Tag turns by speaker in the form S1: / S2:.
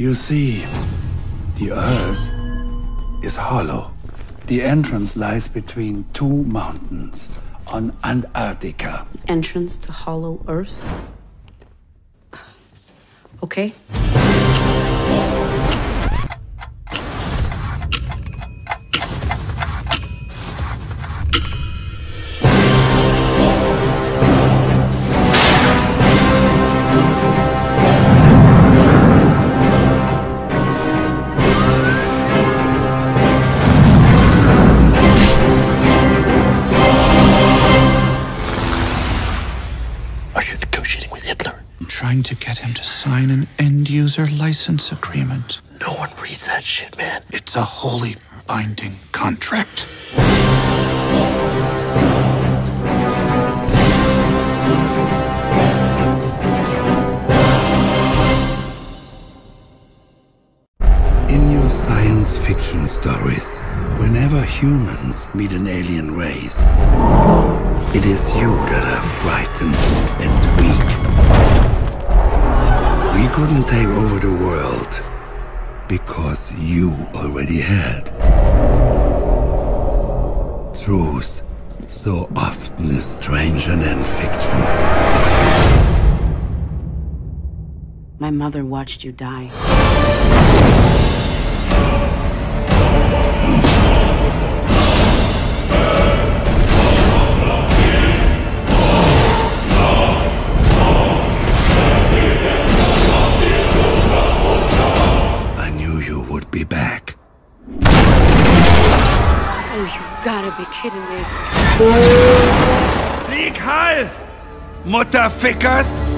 S1: You see, the Earth is hollow. The entrance lies between two mountains on Antarctica.
S2: Entrance to Hollow Earth? Okay.
S3: Trying to get him to sign an end user license agreement.
S4: No one reads that shit, man.
S3: It's a holy binding contract.
S1: In your science fiction stories, whenever humans meet an alien race, it is you that are frightened and couldn't take over the world because you already had. Truth so often is stranger than fiction.
S2: My mother watched you die.
S1: You would be back.
S2: Oh, you gotta be kidding me.
S1: Sieg Heil! Mutterfickers!